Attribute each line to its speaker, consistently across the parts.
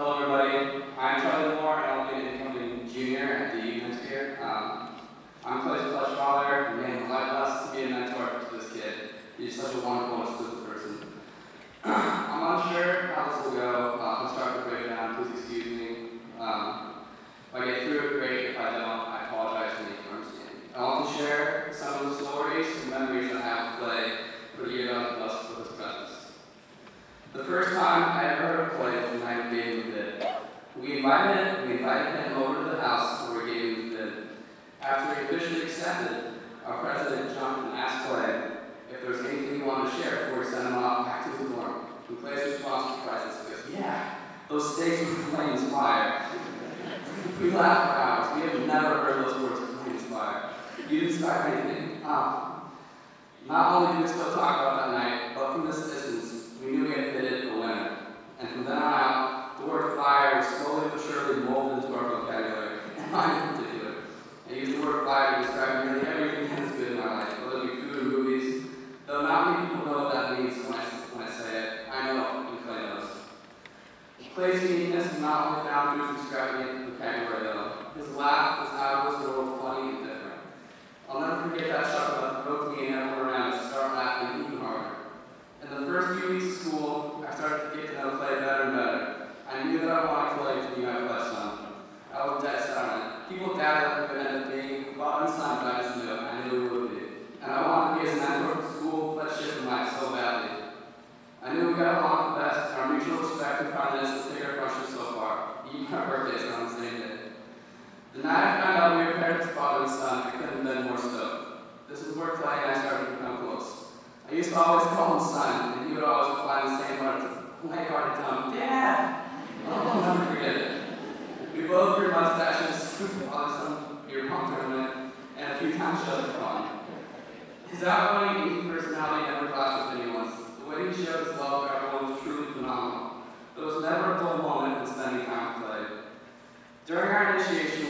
Speaker 1: Hello, everybody. I'm Charlie Moore, and I'll be an incoming junior at the event here. Um, I'm Clay's plush father, and man, God blessed to be a mentor to this kid. He's such a wonderful We invited him, we invited him over to the house where we gave him the bid. After he officially accepted, our president, Jonathan, asked Clay if there was anything he wanted to share before he sent him off back to the dorm. And Clay's response to crisis was, yeah, those steaks with flames fire. we laughed for hours. We have never heard those words, flames fire. You didn't start anything. Ah. Not only do we still talk about that Clay's meanness is not only found in his extravagant and vocabulary though. His laugh was out of this world funny and different. I'll never forget that shot that provoked me and everyone around to start laughing even harder. In the first few weeks of school, I started to get to know And I found out we were parents' father uh, and son. I couldn't have been more stoked. This is where Clay and I started to become close. I used to always call him son, and he would always reply in the same lighthearted oh tone, um, Dad! Oh, I'll never forget it. We both grew mustaches, footballers on your pump tournament, and a few times showed up fun. His outgoing and easy personality never clashed with anyone's. The way he showed his love for everyone was truly phenomenal. There was never a dull moment in spending time with Clay. During our initiation,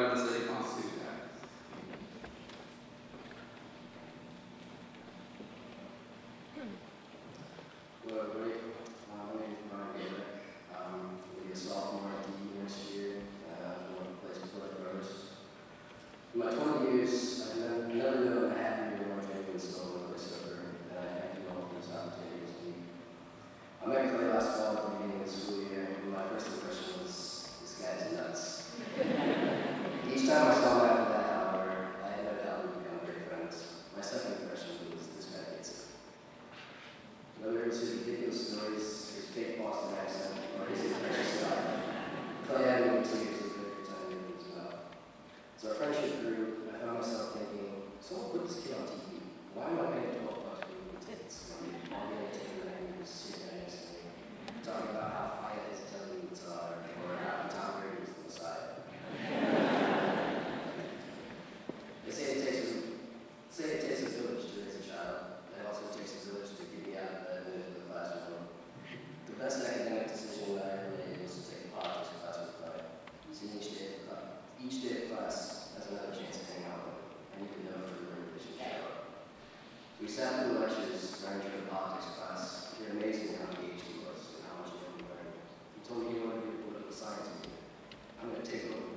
Speaker 1: Rabbana Masalik. Each day of class has another chance to hang out with and you can know if you're show. We sat through lectures during the politics class. You're amazing how engaged he was and how much he learned. He told me he wanted to
Speaker 2: be a political science major. I'm going to take a look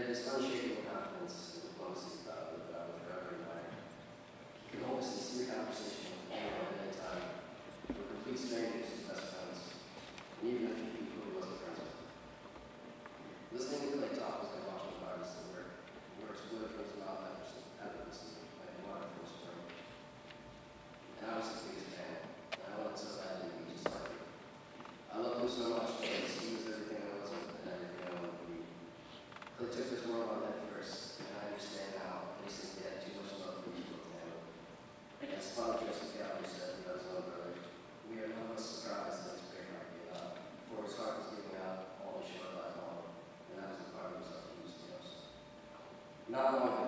Speaker 2: had this unshakable confidence in diplomacy about that I would forever admire. He could hold a sincere conversation with anyone at any time, from complete strangers to best friends, and even a few people who he wasn't friends with. Listening to Clay talk was like watching an artist at work. Words flew from his mouth effortlessly, like water from a spring. And I was his biggest fan, and I wanted so badly to be just like him. I loved him so much because he was everything I wasn't and everything I wanted to be. Clay took this world on head first, and I understand now that he had too much love for book to handle. As Father Joseph Gallagher said about his own brother, we are none of us surprised that his prayer might be aloud, for his heart was giving out all he showed by home, and that was the part of himself he the most. Not long